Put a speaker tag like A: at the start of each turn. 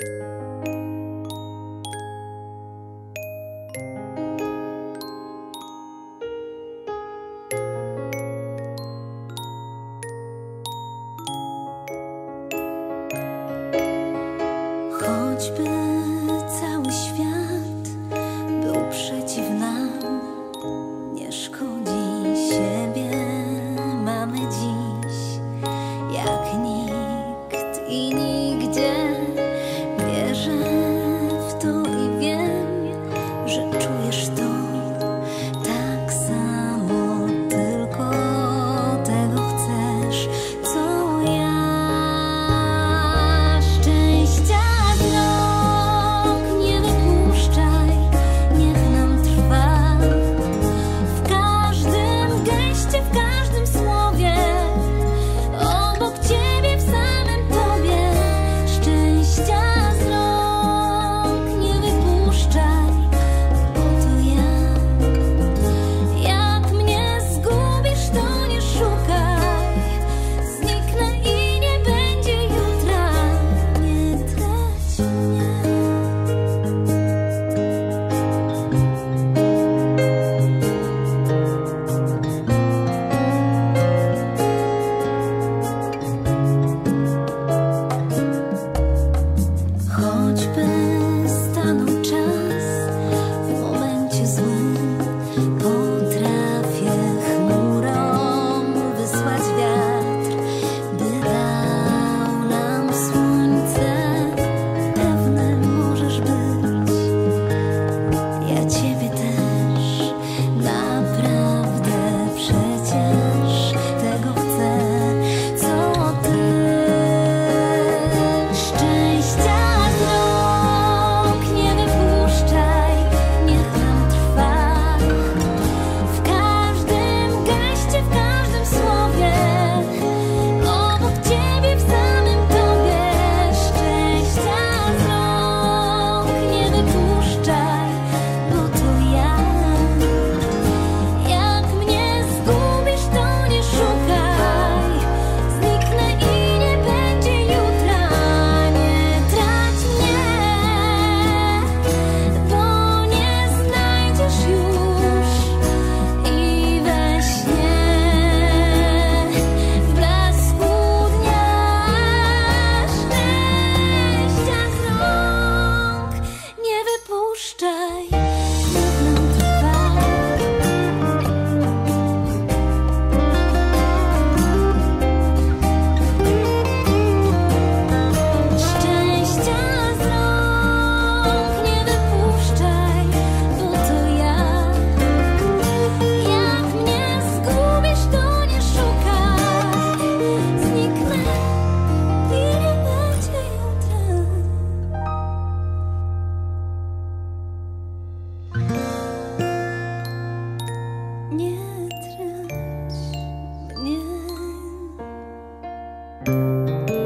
A: Choćby w to i wiem, że czujesz to. Música